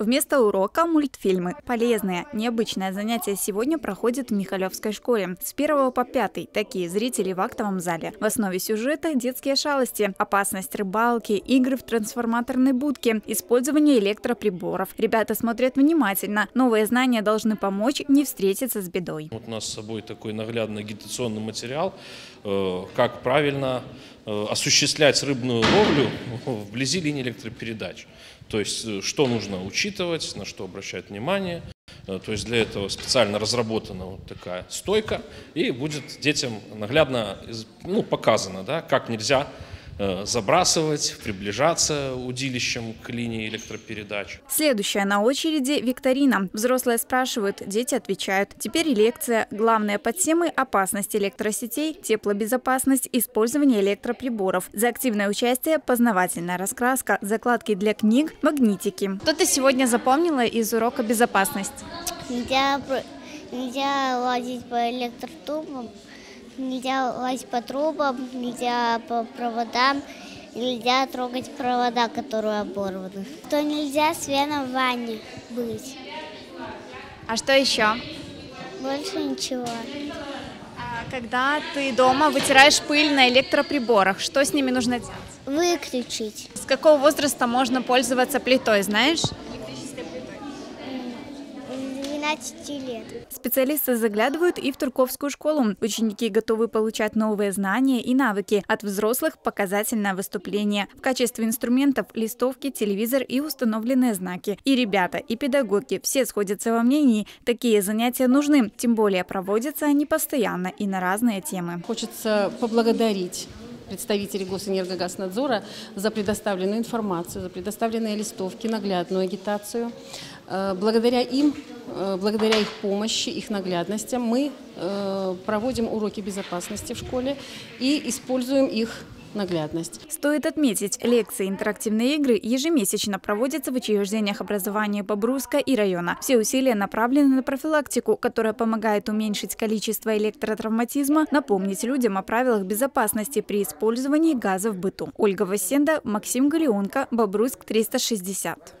Вместо урока мультфильмы. Полезное, необычное занятие сегодня проходит в Михалевской школе. С 1 по 5 такие зрители в актовом зале. В основе сюжета детские шалости, опасность рыбалки, игры в трансформаторной будке, использование электроприборов. Ребята смотрят внимательно. Новые знания должны помочь не встретиться с бедой. Вот у нас с собой такой наглядный агитационный материал, э, как правильно осуществлять рыбную ловлю вблизи линии электропередач. То есть, э, что нужно учитывать, на что обращать внимание. То есть для этого специально разработана вот такая стойка, и будет детям наглядно ну, показано, да, как нельзя Э, забрасывать, приближаться удилищем к линии электропередач. Следующая на очереди – викторина. Взрослые спрашивают, дети отвечают. Теперь лекция. Главные подтемы – опасность электросетей, теплобезопасность, использование электроприборов. За активное участие – познавательная раскраска, закладки для книг, магнитики. Что ты сегодня запомнила из урока безопасности? Нельзя, нельзя лазить по электротубам, нельзя лазить по трубам, нельзя по проводам, нельзя трогать провода, которые оборваны. То нельзя с веном в ванне быть. А что еще? Больше ничего. А когда ты дома вытираешь пыль на электроприборах, что с ними нужно делать? Выключить. С какого возраста можно пользоваться плитой, знаешь? 15 лет. Специалисты заглядывают и в Турковскую школу. Ученики готовы получать новые знания и навыки. От взрослых показательное выступление. В качестве инструментов листовки, телевизор и установленные знаки. И ребята, и педагоги все сходятся во мнении, такие занятия нужны. Тем более проводятся они постоянно и на разные темы. Хочется поблагодарить представителей Госэнергогазнадзора за предоставленную информацию, за предоставленные листовки, наглядную агитацию. Э, благодаря им, э, благодаря их помощи, их наглядности мы э, проводим уроки безопасности в школе и используем их наглядность. Стоит отметить, лекции интерактивные игры ежемесячно проводятся в учреждениях образования Бобруйска и района. Все усилия направлены на профилактику, которая помогает уменьшить количество электротравматизма, напомнить людям о правилах безопасности при использовании газа в быту. Ольга Васенда, Максим Горионко, Бобруйск 360.